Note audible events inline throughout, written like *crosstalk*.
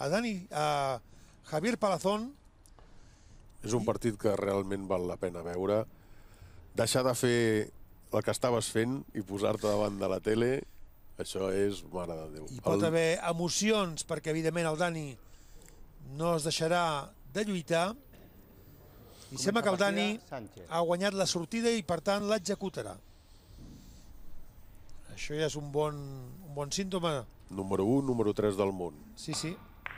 a, Dani, a Javier Palazón. És un partit que realment val la pena veure. Deixar de fer el que estaves fent i posar-te davant de la tele, això és mare de Déu. Hi pot el... haver emocions, perquè evidentment el Dani no es deixarà de lluitar. I sembla que el Dani ha guanyat la sortida i, per tant, l'executarà. Això ja és un bon, un bon símptoma. Número 1, número 3 del món. Sí, sí.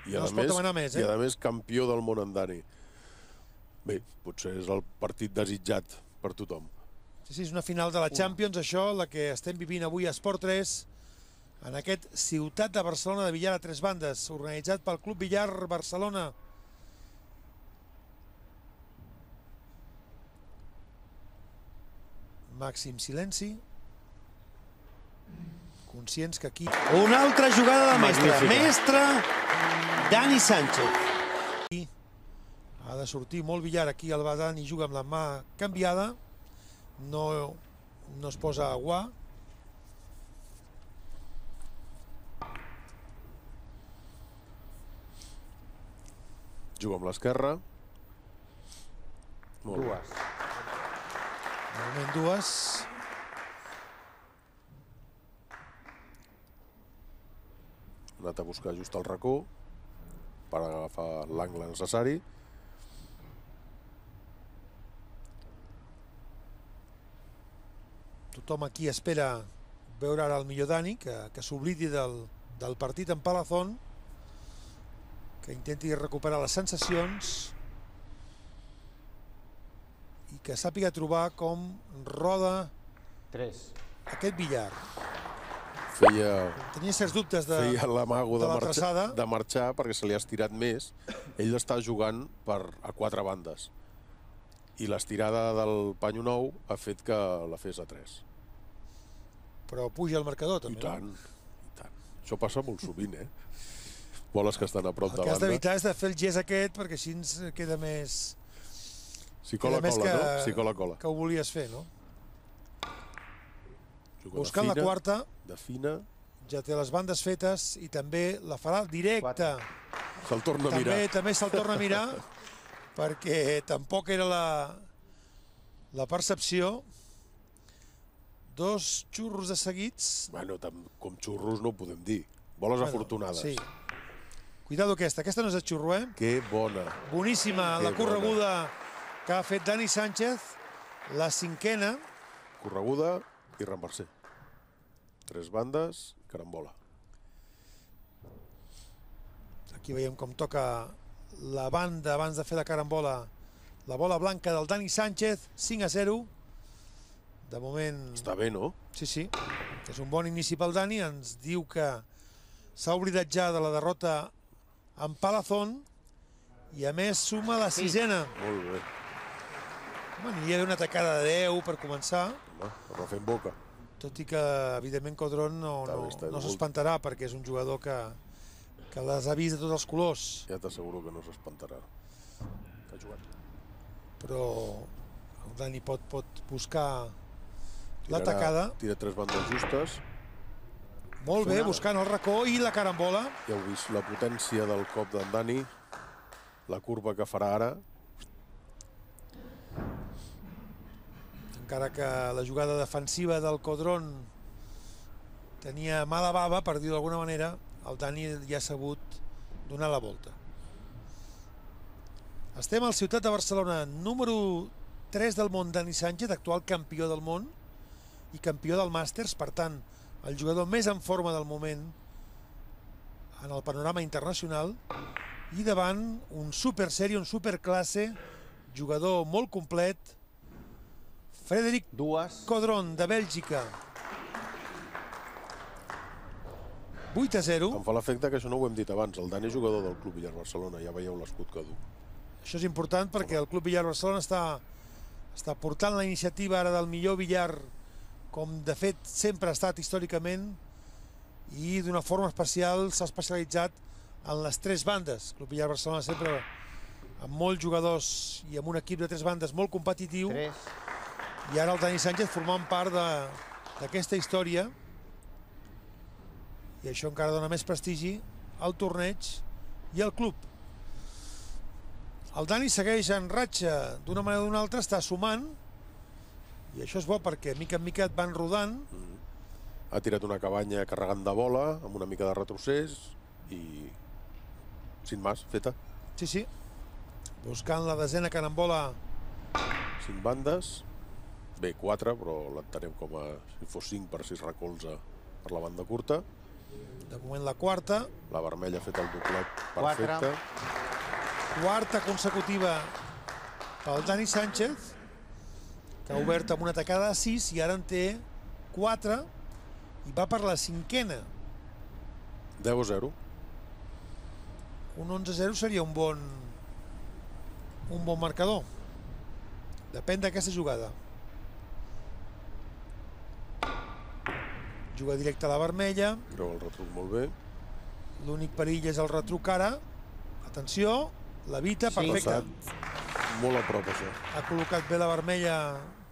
I no a es més, pot demanar més, eh? I a més, campió del món en Dani. Bé, potser és el partit desitjat per tothom. Sí, sí, és una final de la Champions, això, la que estem vivint avui a Esport 3, en aquest Ciutat de Barcelona de Villar a tres bandes, organitzat pel Club Villar Barcelona. Màxim silenci. Conscients que aquí... Una altra jugada del mestre. Magnífica. Mestre Dani Sánchez. Ha de sortir molt Villar aquí, el Dani juga amb la mà canviada. No, no es posa a guà. Juga amb l'esquerra. Molt bé. Dues. De moment dues. Ha anat a buscar just el racó per agafar l'angle necessari. Tothom aquí espera veure ara el millor Dani, que, que s'oblidi del, del partit en Palazón, que intenti recuperar les sensacions i que sàpiga trobar com roda Tres. aquest billar. Feia, Tenia certs dubtes de... feia l'amago de, de la marxar, traçada. de marxar perquè se li ha estirat més. Ell està jugant per a quatre bandes. I l'estirada del panyo nou ha fet que la fes a tres. Però puja el marcador, I també. tant, i tant. Això passa molt sovint, eh? Boles que estan a prop El de que has banda. d'evitar és de fer el gest aquest, perquè així ens queda més... Si cola, cola, que, no? Si cola, cola. que ho volies fer, no? Juga Buscant de la fina, quarta, De fina, ja té les bandes fetes i també la farà directa. se'l torna a També mirar. també se'l torna a mirar *laughs* perquè tampoc era la, la percepció. Dos xurros de seguits. Bueno, tam, com xurros no ho podem dir. Boles Bueno, afortunades. Sí. Cuidado aquesta, aquesta no és de xurro, eh? Que bona. Boníssima Que la correguda que ha fet Dani Sánchez, la cinquena. Correguda i remercer. Tres bandes, carambola. Aquí veiem com toca la banda abans de fer la carambola. La bola blanca del Dani Sánchez, 5 a 0. De moment... Està bé, no? Sí, sí. És un bon inici pel Dani. Ens diu que s'ha oblidat ja de la derrota en Palazón i a més suma la sisena. Molt bé. Bueno, hi ha una tacada de 10 per començar, Home, refent boca. tot i que, evidentment, Codron no, no, bé. no s'espantarà perquè és un jugador que, que les ha vist de tots els colors. Ja t'asseguro que no s'espantarà. Ha jugat. Però el Dani pot, pot buscar la Tirarà- tacada. Tira tres bandes justes. Molt bé, buscant el racó i la carambola. Ja heu vist la potència del cop d'en Dani. La curva que farà ara. Encara que la jugada defensiva del Codron tenia mala bava, per dir-ho d'alguna manera, el Dani ja ha sabut donar la volta. Estem al Ciutat de Barcelona, número 3 del món, Dani Sánchez, actual campió del món i campió del Màsters, per tant, el jugador més en forma del moment en el panorama internacional i davant un super sèrie, un superclasse, jugador molt complet, Frederic Dues. Codron, de Bèlgica. 8 a 0. Em fa l'efecte que això no ho hem dit abans. El Dani és jugador del Club Villar Barcelona. Ja veieu l'escut que du. Això és important perquè el Club Villar Barcelona està, està portant la iniciativa ara del millor billar com de fet sempre ha estat històricament i d'una forma especial s'ha especialitzat en les tres bandes. El Club Villar Barcelona sempre amb molts jugadors i amb un equip de tres bandes molt competitiu Tres. I ara el Dani Sánchez formant part de- d'aquesta història i això encara dona més prestigi al torneig i el club. El Dani segueix en ratxa d'una manera o d'una altra, està sumant, i això és bo perquè mica en mica et van rodant. Ha tirat una cabanya carregant de bola, amb una mica de retrocés, i sin más, feta. Sí, sí. Buscant la desena carambola. Cinc bandes, bé, quatre, però l'entenem com a si fos cinc per si es recolza per la banda curta. De moment la quarta. La vermella ha fet el doblet Quatre. perfecte. Quarta consecutiva pel Dani Sánchez, que ha obert amb una tacada de 6 i ara en té 4 i va per la cinquena. 10-0. Un 11-0 seria un bon un bon marcador. Depèn d'aquesta jugada. Juga directe a la vermella. Creu el retruc molt bé. L'únic perill és el retruc ara. Atenció, l'evita, Sí. perfecte. Passat molt a prop, això. Ha col·locat bé la vermella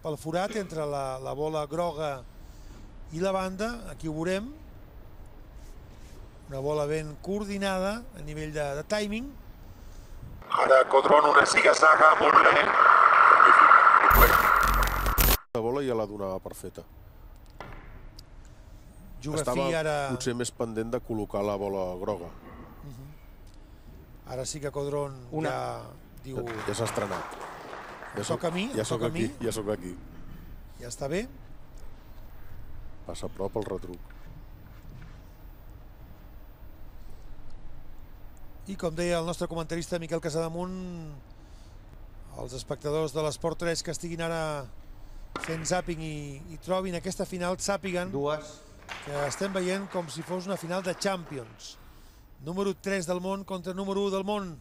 pel forat entre la, la bola groga i la banda. Aquí ho veurem. Una bola ben coordinada a nivell de, de timing. Ara Codron una ziga-zaga molt bé. La bola ja la donava per feta. Juga Estava fi ara... potser més pendent de col·locar la bola groga. Ara sí que Codron Una. ja diu... Ja s'ha estrenat. Ja Toca a mi, ja a aquí, mi. ja sóc aquí. Ja està bé. Passa a prop el retruc. I com deia el nostre comentarista Miquel Casadamunt, els espectadors de l'Esport 3 que estiguin ara fent zapping i, i trobin aquesta final, sàpiguen Dues. Que estem veient com si fos una final de Champions. Número 3 del món contra número 1 del món.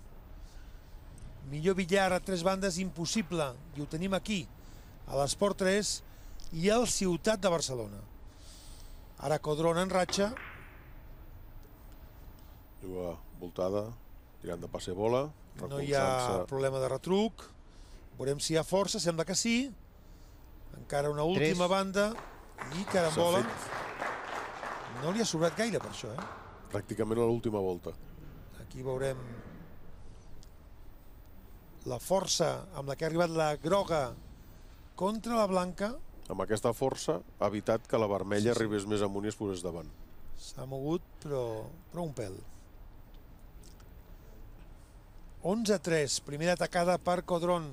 Millor billar a tres bandes impossible, i ho tenim aquí, a l'Esport 3 i al Ciutat de Barcelona. Ara Codron en ratxa, Juga voltada, tirant de passe bola, no hi ha problema de retruc, veurem si hi ha força, sembla que sí. Encara una última Tres. banda i S'ha carambola. fet No li ha sobrat gaire per això, eh? pràcticament a l'última volta. Aquí veurem la força amb la que ha arribat la groga contra la blanca. Amb aquesta força ha evitat que la vermella Sí, sí. arribés més amunt i es posés davant. S'ha mogut, però, però un pèl. 11-3, primera atacada per Codron.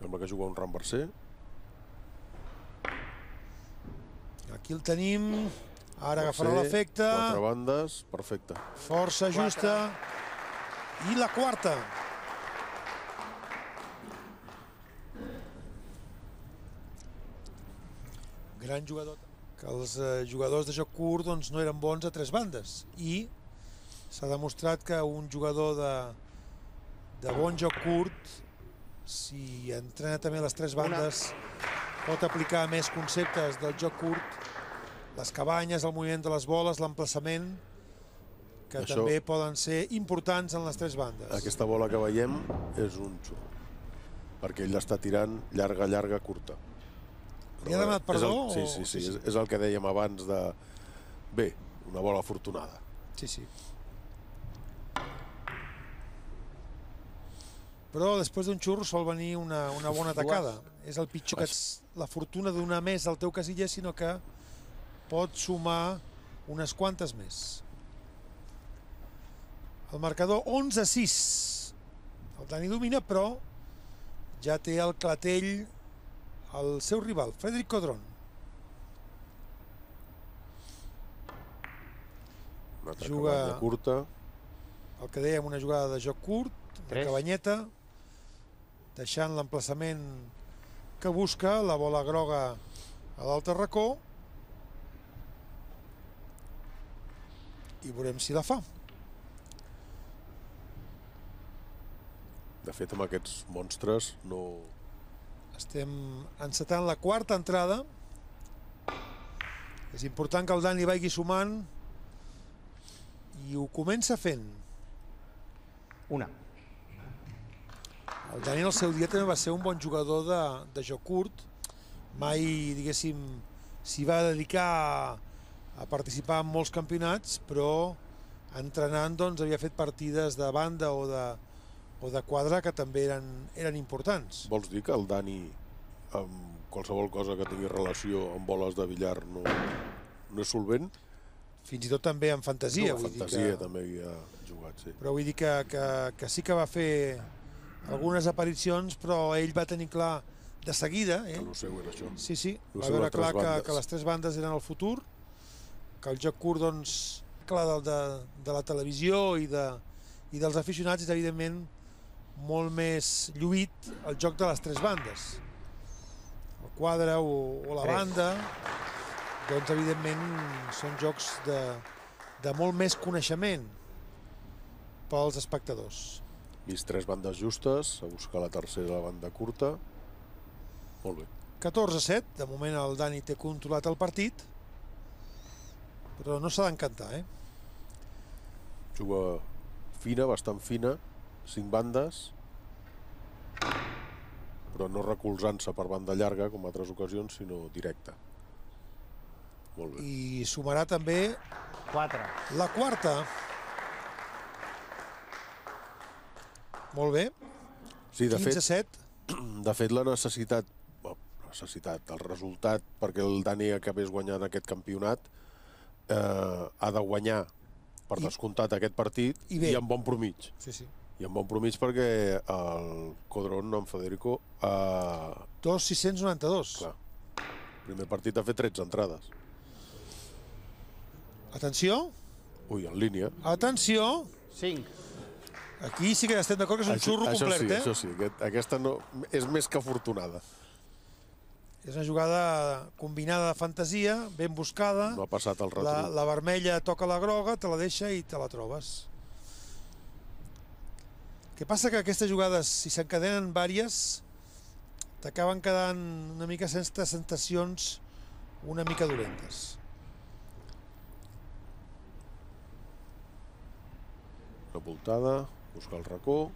Sembla que juga un ramverser. Aquí el tenim. Ara agafarà l'efecte. Quatre bandes, perfecte. Força justa. I la quarta. Gran jugador. Que els eh, jugadors de joc curt doncs, no eren bons a tres bandes. I s'ha demostrat que un jugador de, de bon joc curt, si entrena també les tres bandes, pot aplicar més conceptes del joc curt, les cabanyes, el moviment de les boles, l'emplaçament, que Això- també poden ser importants en les tres bandes. Aquesta bola que veiem és un xurro. Perquè ell està tirant llarga, llarga, curta. Li ha demanat És perdó? El, sí, o- sí, sí, és, és el que dèiem abans de... Bé, una bola afortunada. Sí, sí. Però després d'un xurro sol venir una, una bona atacada. És el pitjor que ets, la fortuna donar més al teu casiller, sinó que pot sumar unes quantes més. El marcador 11-6. El Dani domina, però ja té el clatell el seu rival, Frederic Codron. Una altra Juga- curta. el que dèiem, una jugada de joc curt, Tres. cabanyeta, deixant l'emplaçament que busca, la bola groga a l'altre racó, i veurem si la fa. De fet, amb aquests monstres no... Estem encetant la quarta entrada. És important que el Dani vagi sumant i ho comença fent. Una. El Dani en el seu dia també va ser un bon jugador de, de joc curt. Mai, diguéssim, s'hi va dedicar a, a participar en molts campionats, però entrenant doncs, havia fet partides de banda o de, o de quadre que també eren, eren importants. Vols dir que el Dani, amb qualsevol cosa que tingui relació amb boles de billar, no, no és solvent? Fins i tot també en fantasia. no, vull dir fantasia que, també havia jugat, sí. però vull dir que, que, que sí que va fer algunes aparicions, però ell va tenir clar de seguida, eh? Que el seu era això. Sí, sí, No va veure clar que, que les tres bandes eren el futur, que el joc curt, doncs, clar, de, de, de la televisió i, de, i dels aficionats és, evidentment, molt més lluït el joc de les tres bandes. El quadre o, o la Tres. banda, doncs, evidentment, són jocs de, de molt més coneixement pels espectadors. Vist tres bandes justes, a buscar la tercera banda curta. Molt bé. 14-7, de moment el Dani té controlat el partit, però no s'ha d'encantar, eh? Juga fina, bastant fina, cinc bandes, però no recolzant-se per banda llarga, com altres ocasions, sinó directa. Molt bé. I sumarà també 4. la quarta. Molt bé, Sí, de fet, 15-7. *clears throat* de fet la necessitat, necessitat, el resultat perquè el Dani acabés guanyant aquest campionat eh, ha de guanyar per I- descomptat aquest partit i bé. i amb bon promig. Sí, sí. I amb bon promig perquè el Codron, en Federico, eh, 2-692. clar, primer partit ha fet 13 entrades. Atenció, Ui, en línia. atenció. 5. Aquí sí que estem d'acord que és un Això- xurro això complet, sí, eh? Això sí, aquest, aquesta no, és més que afortunada. És una jugada combinada de fantasia, ben buscada. No ha passat el retruc. La, la vermella toca la groga, te la deixa i te la trobes. Que passa que aquestes jugades, si s'encadenen vàries, t'acaben quedant una mica sense sensacions una mica dolentes. Una voltada, buscar el racó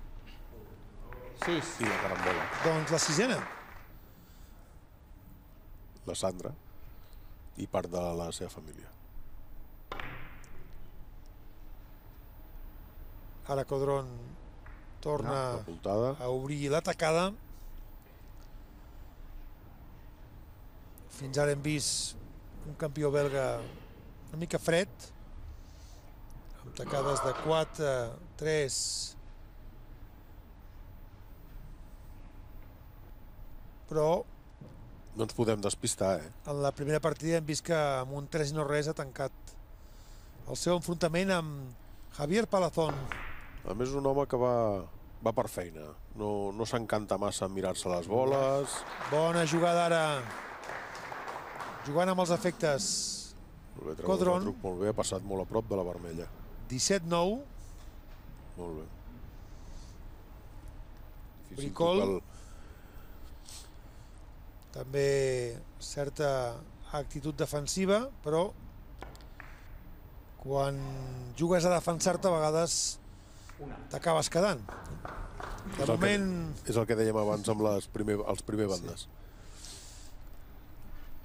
6. i la carambola. Doncs la sisena. La Sandra i part de la seva família. Ara Codron torna La voltada, a obrir l'atacada. Fins ara hem vist un campió belga una mica fred, tacades de 4, 3... Però no ens podem despistar, eh? en la primera partida hem vist que amb un 3 i no res ha tancat el seu enfrontament amb Javier Palazón. A més, és un home que va, va per feina. No, no s'encanta massa en mirar-se les boles. Bona jugada ara, jugant amb els efectes. El Codron. retruc molt bé, ha passat molt a prop de la vermella. 17-9, Molt bé. Difícil Bricol. el- també certa actitud defensiva, però quan jugues a defensar-te a vegades t'acabes quedant. De És el que- moment, És el que dèiem abans amb les primer, els primer bandes.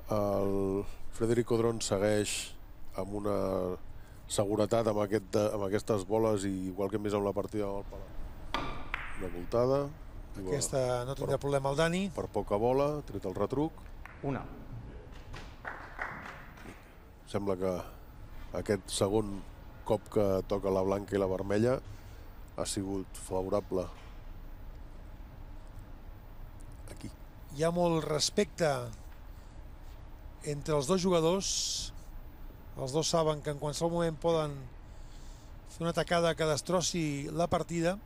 El Federico Dron segueix amb una seguretat amb, aquest, amb aquestes boles i igual que més amb la partida amb el Palau. Una voltada. aquesta no tindrà problema el Dani. Per poca bola, tret el retruc. 1. Sembla que aquest segon cop que toca la blanca i la vermella ha sigut favorable. Aquí. Hi ha molt respecte entre els dos jugadors. Els dos saben que en qualsevol moment poden fer una atacada que destrossi la partida.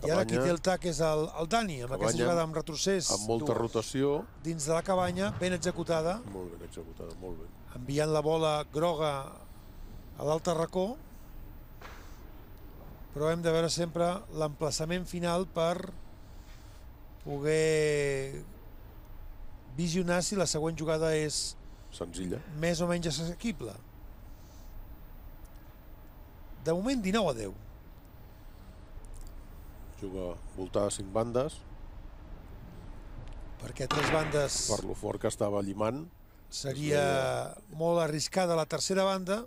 I ara qui Cabanya. té el tac és el, el Dani, amb aquesta Cabanya jugada amb retrocés Amb molta rotació. dins de la cabanya, ben executada, Molt ben executada, molt ben. enviant la bola groga a l'altre racó, però hem de veure sempre l'emplaçament final per poder visionar si la següent jugada és Senzilla. més o menys assequible. De moment 19 a 10. Juga voltada a cinc bandes, perquè tres bandes per lo fort que estava llimant. Seria molt arriscada la tercera banda,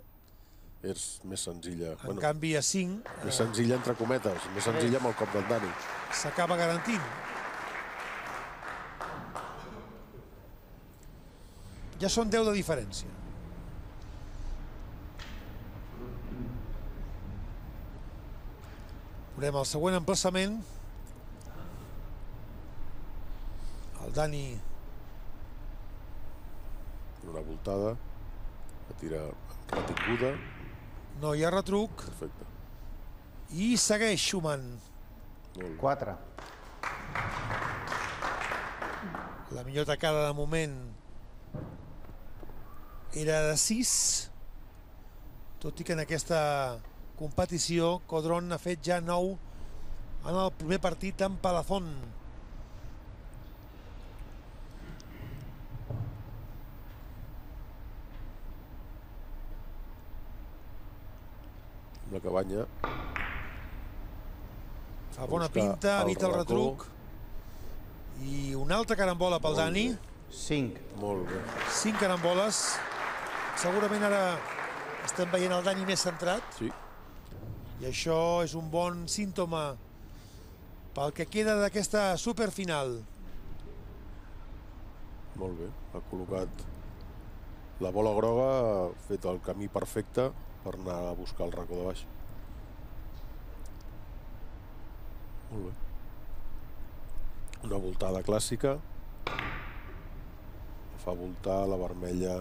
És més senzilla. en canvi a 5 més senzilla entre cometes, més senzilla amb el cop del Dani. s'acaba garantint. Ja són 10 de diferència. Veurem el següent emplaçament. El Dani Una voltada, la tira retinguda, no hi ha retruc perfecte. i segueix Schumann. Molt bé. 4. La millor tacada de moment era de 6, tot i que en aquesta competició Codron ha fet ja 9 en el primer partit en Palazón. Amb la cabanya, Fa bona pinta, evita el retruc. I una altra carambola pel Molt Dani. bé. 5. molt bé. 5 caramboles. Segurament ara estem veient el Dani més centrat. Sí, I això és un bon símptoma pel que queda d'aquesta superfinal. molt bé. Ha col·locat la bola groga, ha fet el camí perfecte per anar a buscar el racó de baix. Molt bé. Una voltada clàssica. Fa voltar la vermella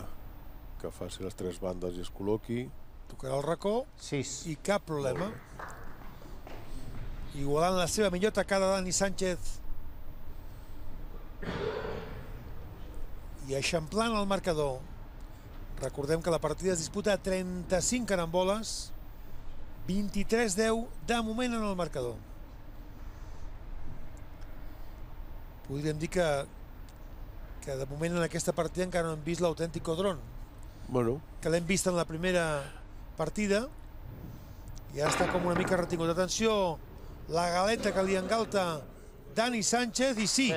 que faci les tres bandes i es col·loqui. Tocarà el racó 6. i cap problema. Igualant la seva millor tacada Dani Sánchez. I eixamplant el marcador. Recordem que la partida es disputa a 35 caramboles, 23-10 de moment en el marcador. Podríem dir que, que de moment en aquesta partida encara no hem vist l'autèntic Codron Bueno, que l'hem vist en la primera partida i ara està com una mica retingut. Atenció, la galeta que li engalta Dani Sánchez i sí,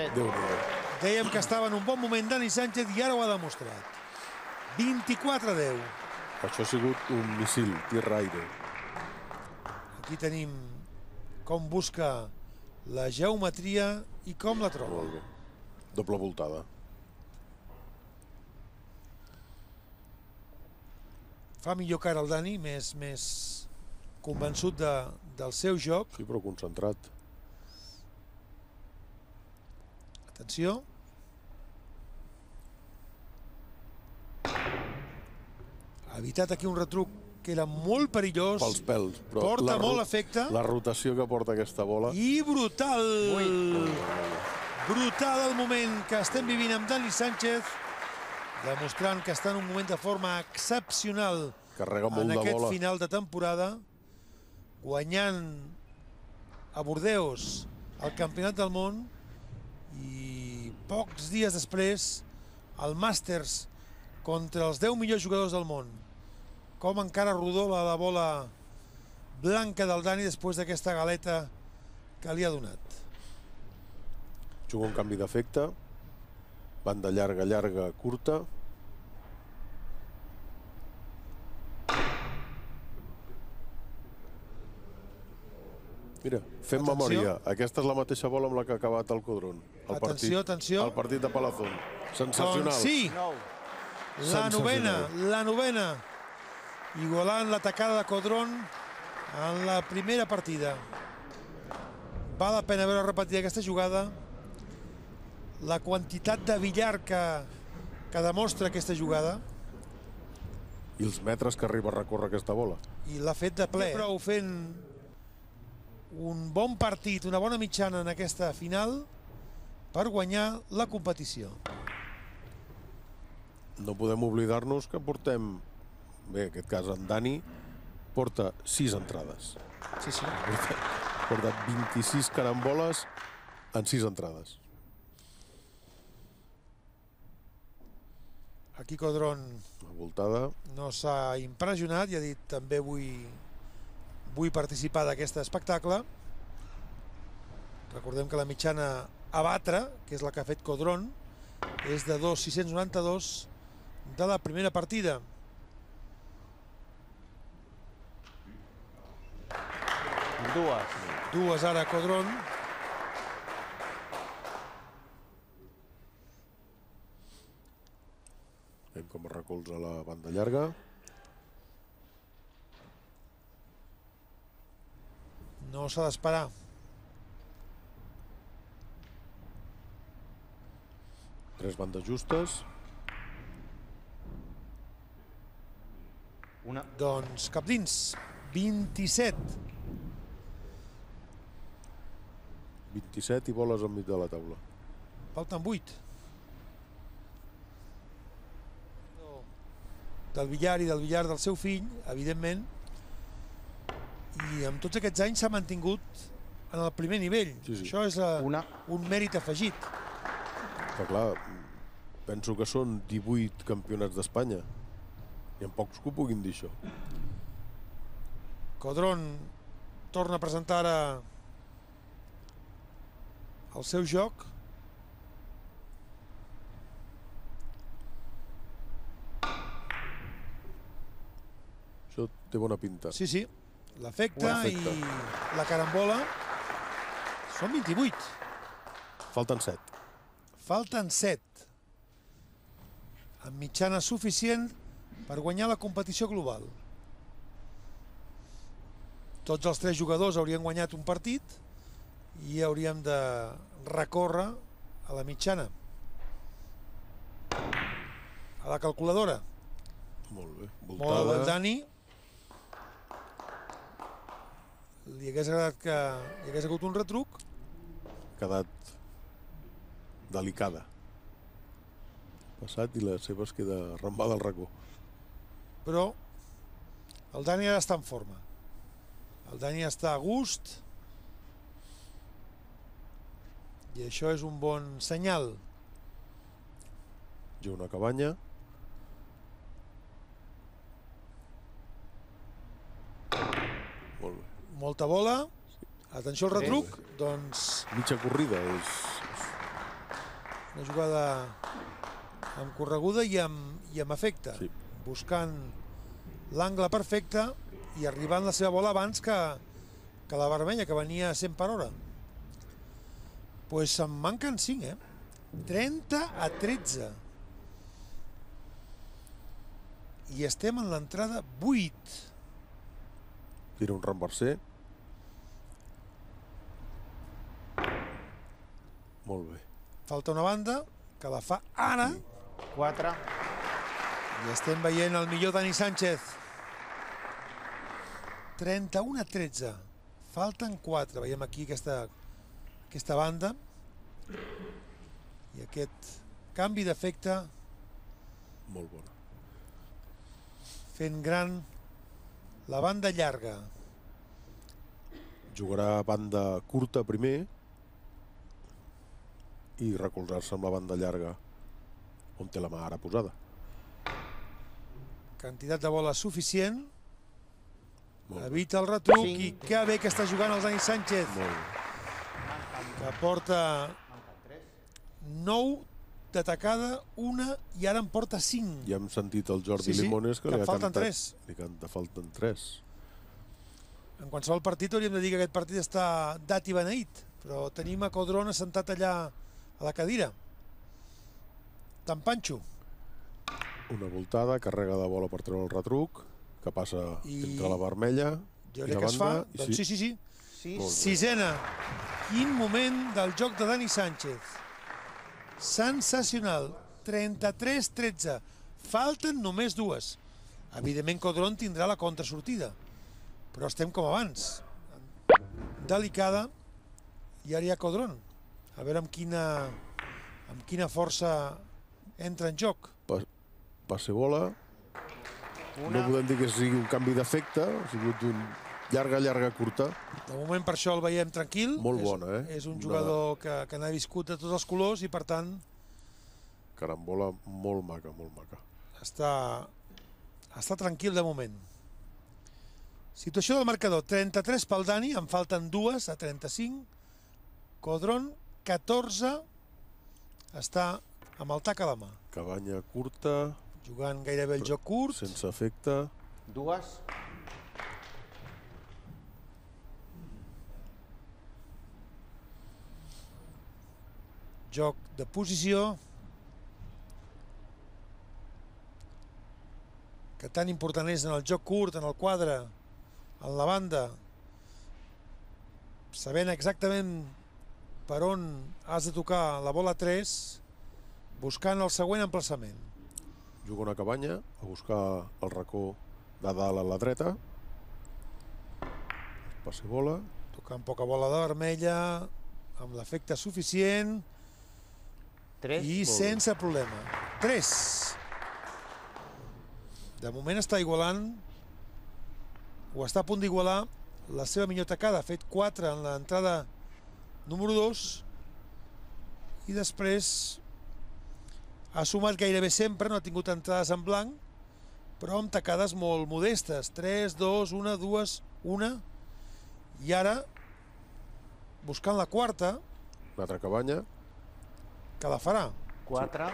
dèiem que estava en un bon moment Dani Sánchez i ara ho ha demostrat. 24-10. Això ha sigut un missil, tir-aire. Aquí tenim com busca la geometria i com la troba. Doble voltada. Fa millor cara el Dani, més, més convençut de, del seu joc. Sí, però concentrat. Atenció. Ha evitat aquí un retruc que era molt perillós. Pels pèls. Però Porta la molt efecte. La rotació que porta aquesta bola... I brutal. Brutal el moment que estem vivint amb Dani Sánchez, demostrant que està en un moment de forma excepcional Carrega molt en de aquest bola. final de temporada, guanyant a Bordeus el Campionat del Món i pocs dies després el Masters contra els 10 millors jugadors del món. Com encara rodola la bola blanca del Dani després d'aquesta galeta que li ha donat. Juga un canvi d'efecte. Banda llarga, llarga, curta. Mira, fem Atenció. memòria. Aquesta és la mateixa bola amb la que ha acabat el Codron. El Atenció, atenció. El partit de Palazón. Sensacional. Doncs sí, 9. la novena, la novena. Igualant l'atacada de Codron en la primera partida. Val la pena veure repetir aquesta jugada. La quantitat de billar que, que demostra aquesta jugada I els metres que arriba a recórrer aquesta bola. i l'ha fet de ple. Prou fent un bon partit, una bona mitjana en aquesta final per guanyar la competició. No podem oblidar-nos que portem... Bé, en aquest cas en Dani porta 6 entrades. Sí, sí. Porta, porta 26 caramboles en 6 entrades. Aquí Codron Una voltada. no s'ha impressionat i ha dit també vull, vull participar d'aquest espectacle. Recordem que la mitjana a batre, que és la que ha fet Codron, és de 2,692 de la primera partida. Dues. Dues ara a Codron. Veiem com recolza la banda llarga. No s'ha d'esperar. Tres bandes justes. Una. Doncs cap dins. 27. 27 i boles al mig de la taula. Falten 8. Del billar i del billar del seu fill, evidentment. I amb tots aquests anys s'ha mantingut en el primer nivell. Sí, sí. Això és eh, Una. un mèrit afegit. Que clar, penso que són 18 campionats d'Espanya. Hi ha pocs que ho puguin dir això. Codron torna a presentar ara el seu joc. Això té bona pinta. Sí, sí. L'efecte i la carambola. Són 28. Falten 7. Falten 7. Amb mitjana suficient per guanyar la competició global. Tots els tres jugadors haurien guanyat un partit i hauríem de recórrer a la mitjana. A la calculadora. Molt bé. Molt Voltada. bé, Dani. Li hagués agradat que hi hagués hagut un retruc, Ha quedat delicada. Passat i la seva es queda rambada al racó. però el Dani ara està en forma. El Dani està a gust i això és un bon senyal. Juga una cabanya. Molt bé. Molta bola. Atenció al retruc. Doncs Mitja corrida és... una jugada amb correguda i amb, i amb efecte. Sí. Buscant l'angle perfecte i arribant la seva bola abans que, que la vermella, que venia a 100 per hora. pues se'n manquen 5, eh? 30 a 13. I estem en l'entrada 8. Tira un renverser. Molt bé. Falta una banda que la fa ara Quatre. i estem veient el millor Dani Sánchez. 31 a 13. Falten 4. Veiem aquí aquesta, aquesta banda i aquest canvi d'efecte Molt bona. fent gran la banda llarga. Jugarà banda curta primer i recolzar-se amb la banda llarga on té la mà ara posada. Quantitat de bola suficient. Molt. Evita el retruc Cinc. i que bé que està jugant el Dani Sánchez, Molt que porta 9 d'atacada, una i ara en porta 5. Ja hem sentit el Jordi Sí, sí, Limones que, que li ha falten cantat, tres. Li canta falten 3. En qualsevol partit hauríem de dir que aquest partit està dat i beneït, però tenim a Codron assentat allà a la cadira. Tan panxo. Una voltada, carrega de bola per treure el retruc, que passa I- entre la vermella Jo i crec la que es fa. banda. i Doncs sí, sí, sí. Bé. Sisena. Quin moment del joc de Dani Sánchez. Sensacional. 33-13. Falten només dues. Evidentment Codron tindrà la contrasortida. Però estem com abans. Delicada. I ara hi ha Codron. A veure amb quina, amb quina força entra en joc. Pa passe bola. Una. No podem dir que sigui un canvi d'efecte, ha sigut un llarga, llarga, curta. De moment per això el veiem tranquil. Molt És- bona, eh? És un Una- jugador que, que n'ha viscut de tots els colors i per tant Carambola molt maca, molt maca. està, està tranquil de moment. Situació del marcador, 33 pel Dani, en falten dues a 35. Codron, 14, està amb el tac a la mà. Cabanya curta, Jugant gairebé el joc curt. Sense efecte. Dues. Joc de posició. Que tan important és en el joc curt, en el quadre, en la banda. Sabent exactament per on has de tocar la bola 3, buscant el següent emplaçament. Juga una cabanya a buscar el racó de dalt a la dreta. Passi bola. Tocant poca bola de vermella, amb l'efecte suficient Tres. i Molt bé. sense problema. 3. De moment està igualant, o està a punt d'igualar, la seva millor tacada. Ha fet 4 en l'entrada número 2 i després ha sumat gairebé sempre, no ha tingut entrades en blanc, però amb tacades molt modestes. 3, 2, 1, 2, 1. I ara, buscant la quarta, Una altra cabanya. que la farà. Quatre.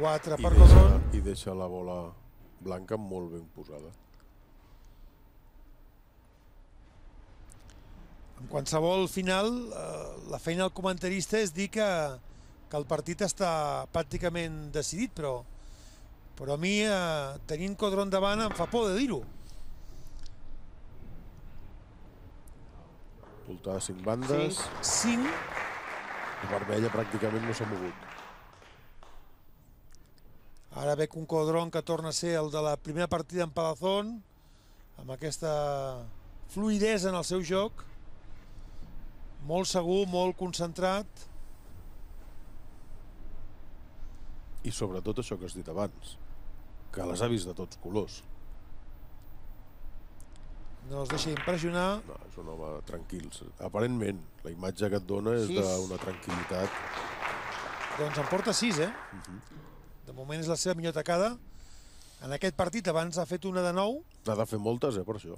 4 I per deixa, Codron. I deixa la bola blanca molt ben posada. En qualsevol final, eh, la feina del comentarista és dir que, que el partit està pràcticament decidit, però, però a mi, eh, tenint Codron davant, em fa por de dir-ho. Voltada cinc bandes. 5, La vermella pràcticament no s'ha mogut. ara veig un Codron que torna a ser el de la primera partida en Palazón, amb aquesta fluidesa en el seu joc, molt segur, molt concentrat, I sobretot això que has dit abans, que les ha vist de tots colors. no es deixa impressionar, No, és un home tranquil. Aparentment, la imatge que et dona és d'una tranquil·litat. doncs en porta 6, eh? De moment és la seva millor tacada. En aquest partit abans ha fet una de 9. N'ha de fer moltes, eh, per això.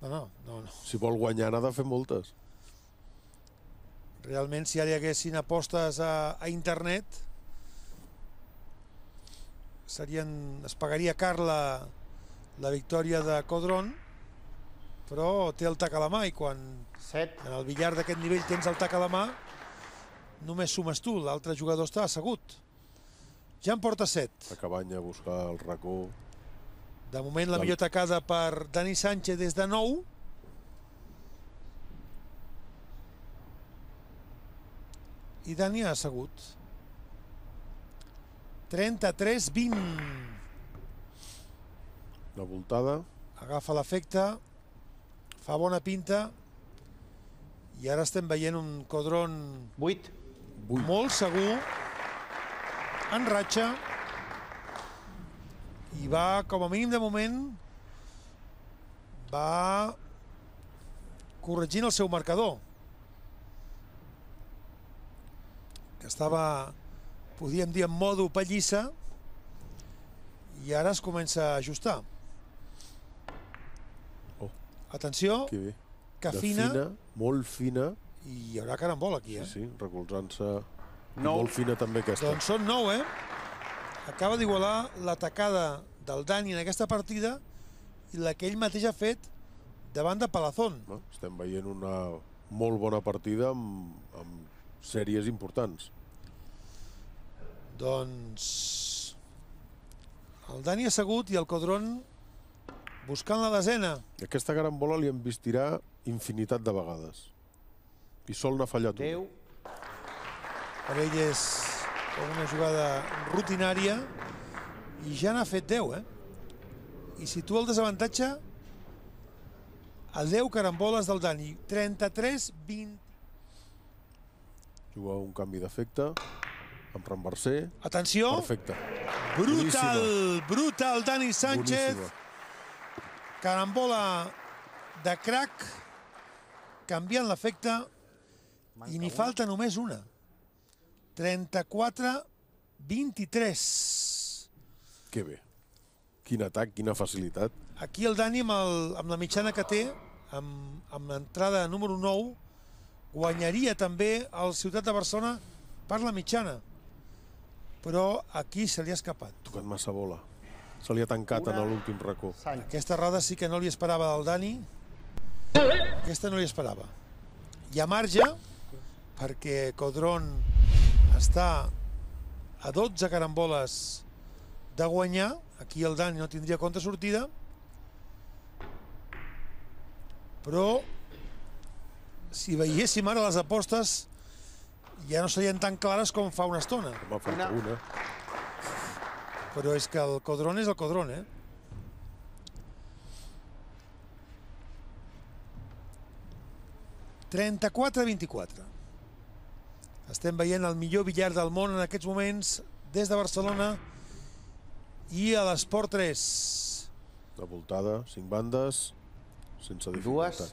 No, no, no, no. Si vol guanyar, n'ha de fer moltes. Realment, si ara hi haguessin apostes a, a internet, serien, es pagaria car la, la victòria de Codron, però té el tac a la mà i quan Set. en el billar d'aquest nivell tens el tac a la mà, només sumes tu, l'altre jugador està assegut. Ja en porta 7. La cabanya a buscar el racó. De moment la millor tacada per Dani Sánchez des de 9. I Dani ha assegut. 33-20. La voltada. Agafa l'efecte, fa bona pinta i ara estem veient un Codron Vuit. Vuit. molt segur, en ratxa, i va, com a mínim de moment, va corregint el seu marcador. Que estava, podíem dir, en modo pallissa, i ara es comença a ajustar. Oh. Atenció, Que bé. que De fina, fina, molt fina. i hi haurà carambol aquí, Sí, eh? sí, recolzant-se. I Nou. Molt fina també aquesta. Doncs són 9, eh? Acaba d'igualar l'atacada del Dani en aquesta partida i la que ell mateix ha fet davant de Palazón. Estem veient una molt bona partida amb, amb sèries importants. Doncs el Dani ha assegut i el Codron buscant la desena. Aquesta carambola li hem vist tirar infinitat de vegades. I sol n'ha fallat una. Deu. Per ell és una jugada rutinària i ja n'ha fet 10, eh? I situa el desavantatge a 10 caramboles del Dani. 33-20. Juga un canvi d'efecte amb renverser. Atenció, Perfecte. brutal, brutal Dani Sánchez. Boníssima. Carambola de crack, canviant l'efecte i n'hi falta només una. 34-23. Que bé. Quin atac, quina facilitat. Aquí el Dani, amb, el, amb la mitjana que té, amb, amb l'entrada número 9, guanyaria també el Ciutat de Barcelona per la mitjana. però aquí se li ha escapat. Tocat massa bola. Se li ha tancat Una. en l'últim racó. Aquesta errada sí que no li esperava del Dani. Aquesta no li esperava. Hi ha marge perquè Codron està a 12 caramboles de guanyar. Aquí el Dani no tindria compte sortida. Però si veiéssim ara les apostes ja no serien tan clares com fa una estona. Va falta Una. una. Però és que el Codron és el Codron, eh? ...34-24. Estem veient el millor billar del món en aquests moments des de Barcelona i a l'Esport 3. La voltada, cinc bandes, sense Dues.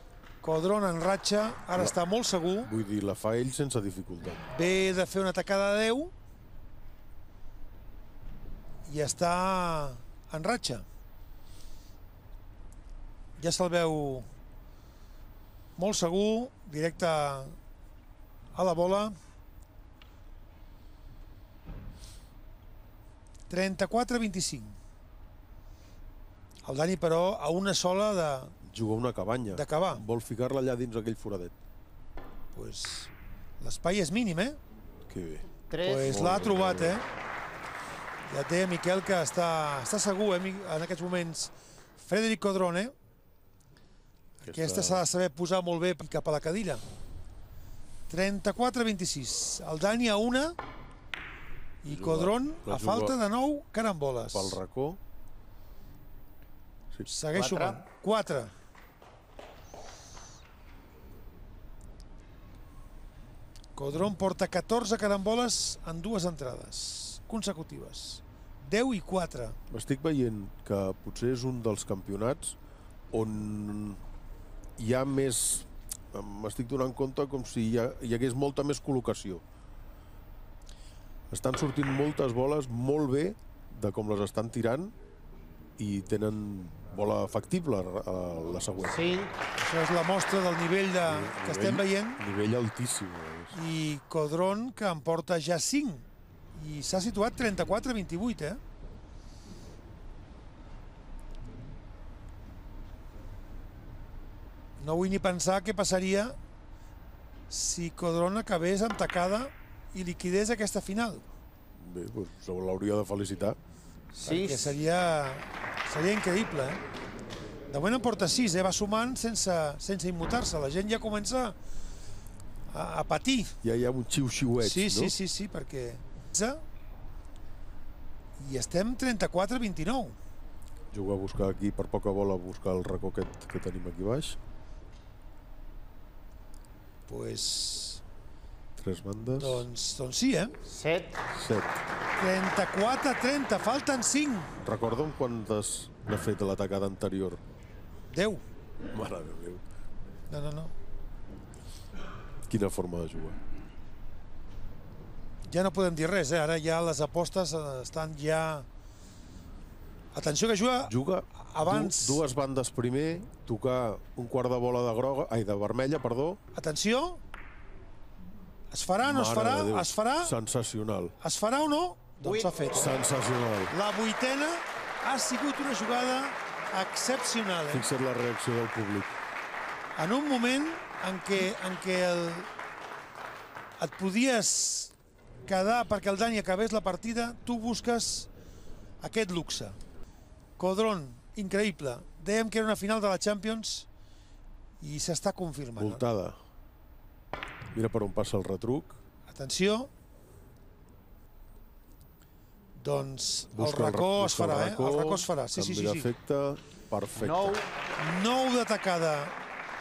Codron en ratxa, ara està molt segur, Vull dir, la fa ell sense dificultat. ve de fer una tacada de 10 i està en ratxa. Ja se'l veu molt segur, directe a la bola. 34-25. El Dani, però, a una sola de... Juga una cabanya. D'acabar. Vol ficar-la allà dins aquell foradet. Pues, L'espai és mínim, eh? Que bé. Tres. Pues l'ha trobat, eh? Ja té Miquel que està, està segur, eh, en aquests moments. Frederic Codrone, aquesta s'ha de saber posar molt bé cap a la cadira. 34-26. El Dani a una i Juga- Codron a falta de 9 caramboles. Pel racó. Segueix Quatre. sumant. 4. Codron porta 14 caramboles en dues entrades consecutives. 10 i 4. Estic veient que potser és un dels campionats on hi ha més... M'estic donant compte com si hi, ha, hi hagués molta més col·locació. Estan sortint moltes boles molt bé de com les estan tirant i tenen bola factible a la següent. Cinc. Això és la mostra del nivell de, que estem veient. Nivell altíssim. és. I Codron, que en porta ja 5. I s'ha situat 34-28, eh? No vull ni pensar què passaria si Codron acabés amb tacada i liquidés aquesta final. Bé, doncs l'hauria de felicitar. Perquè Sis. seria, seria increïble, eh? De moment en porta 6, eh? Va sumant sense, sense immutar-se. La gent ja comença a, a patir. Ja hi ha un xiu-xiuet, Sí, no? sí, sí, sí, perquè... I estem 34-29. Juga a buscar aquí, per poca bola, a buscar el racó aquest que tenim aquí baix. Pues, Tres bandes. doncs, doncs sí, eh? Set. Set. 34-30, falten 5. Recorda'm quantes n'ha fet a la tacada anterior. 10. Mare de Déu. No, no, no. Quina forma de jugar. Ja no podem dir res, eh? Ara ja les apostes eh, estan ja... Atenció que juga... Juga Abans- du, dues bandes primer, tocar un quart de bola de groga, ai, de vermella, perdó. Atenció. Es farà, no es farà? Es farà? Sensacional. Es farà o no? Doncs s'ha fet. Sensacional. La vuitena ha sigut una jugada excepcional. Eh? Fixa't la reacció del públic. En un moment en què, en què el, et podies quedar perquè el Dani acabés la partida, tu busques aquest luxe. Codron, increïble. Dèiem que era una final de la Champions i s'està confirmant. Voltada. Mira per on passa el retruc. Atenció. Doncs el racó ra- es farà, eh? El racó es farà. Sí, sí, canvi sí. sí. d'efecte, perfecte. Nou. 9 de tacada,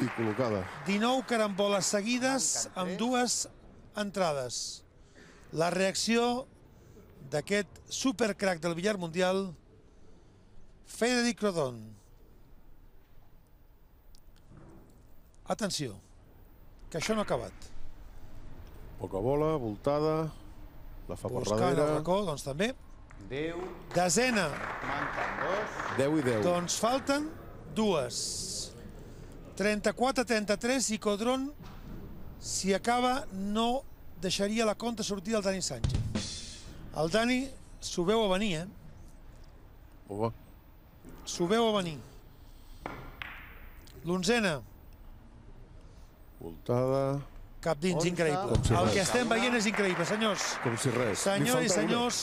I col·locada. 19 caramboles seguides amb dues entrades. La reacció d'aquest supercrack del billar mundial, Federic Rodon. Atenció, que això no ha acabat. Poca bola, voltada, la fa per Buscant el darrere. racó, doncs també. Deu. Desena, Manquen dos. 10 i 10. doncs falten dues. 34-33 i Codron, si acaba, no deixaria la compta sortir del Dani Sánchez. El Dani s'ho veu a venir, eh? Home, S'ho veu a venir. L'onzena, voltada... cap dins, increïble. Si El que estem veient és increïble, senyors. Com si res. Senyors i falta una. senyors,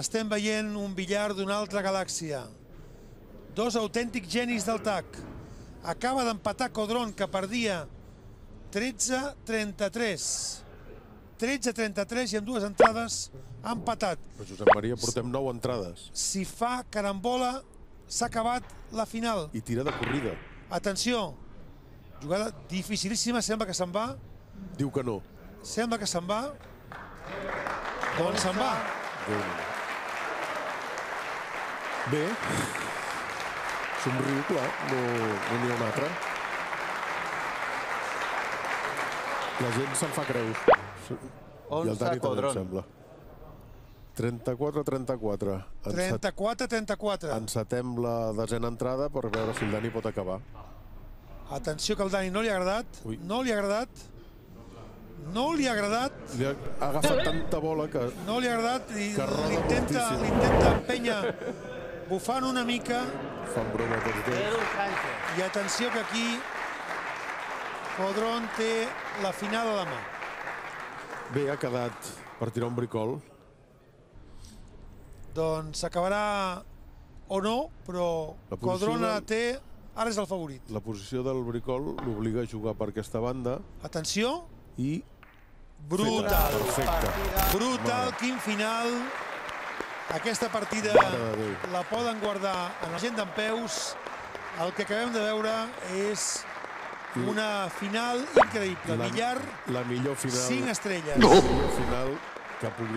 estem veient un billar d'una altra galàxia. Dos autèntics genis del TAC. Acaba d'empatar Codron, que perdia 13-33. 13-33 i amb dues entrades ha empatat. Però Josep Maria, portem nou entrades. Si fa carambola, s'ha acabat la final. I tira de corrida. Atenció, jugada dificilíssima, sembla que se'n va. Diu que no. Sembla que se'n va. Doncs se'n va. Bé. Somriu, clar. No no n'hi ha un altre. La gent se'n fa creus. I el 11 Dani també, em sembla. 34-34. Encet, 34-34. encetem la desena entrada per veure si el Dani pot acabar. Atenció que el Dani no li ha agradat. Ui. No li ha agradat. No li ha agradat. Li ha agafat tanta bola que No li ha agradat i l'intenta empènyer bufant una mica fan broma Sánchez. i atenció que aquí Codron té la final a la mà. Bé, ha quedat per tirar un bricol. Doncs s'acabarà o no, però La Codron del- té... Ara és el favorit. La posició del bricol l'obliga a jugar per aquesta banda Atenció, i brutal. Perfecte. Brutal, quin final. Aquesta partida la poden guardar en la gent d'en peus. El que acabem de veure és una final increïble. La- Millar, la millor final, 5 estrelles. la millor final que pugui